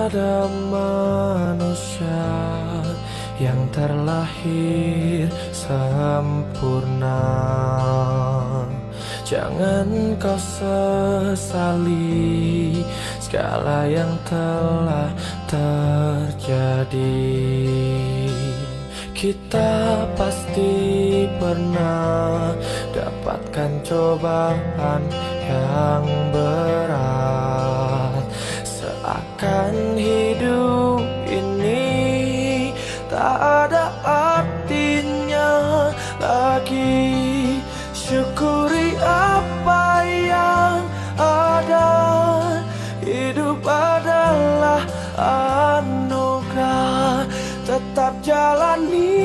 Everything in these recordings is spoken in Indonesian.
ada manusia yang terlahir sempurna. Jangan kau sesali segala yang telah terjadi. Kita pasti pernah dapatkan cobaan yang berat jalani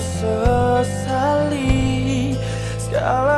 sesali. Segala